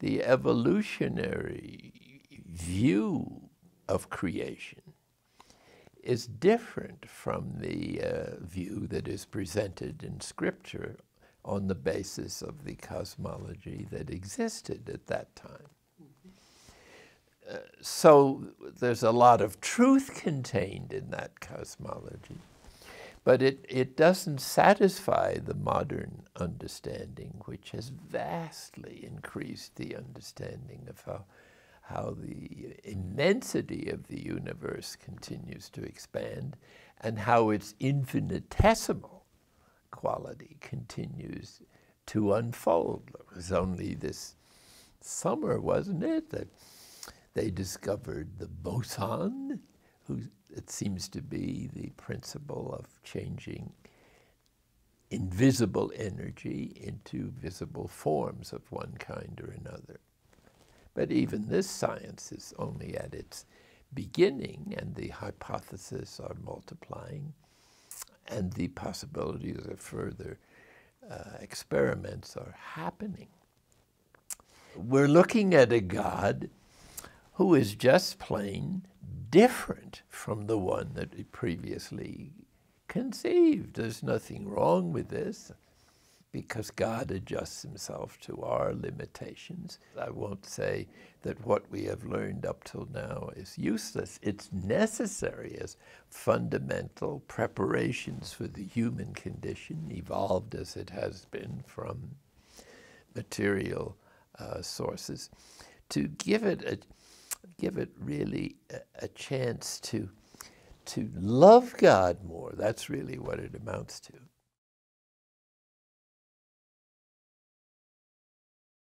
the evolutionary view of creation is different from the uh, view that is presented in Scripture on the basis of the cosmology that existed at that time. Uh, so there's a lot of truth contained in that cosmology, but it, it doesn't satisfy the modern understanding, which has vastly increased the understanding of how, how the immensity of the universe continues to expand and how its infinitesimal quality continues to unfold. It was only this summer, wasn't it, that they discovered the boson, who it seems to be the principle of changing invisible energy into visible forms of one kind or another. But even this science is only at its beginning, and the hypotheses are multiplying, and the possibilities of further uh, experiments are happening. We're looking at a God who is just plain different from the one that he previously conceived. There's nothing wrong with this because God adjusts himself to our limitations. I won't say that what we have learned up till now is useless. It's necessary as fundamental preparations for the human condition, evolved as it has been from material uh, sources, to give it a give it really a, a chance to, to love God more. That's really what it amounts to.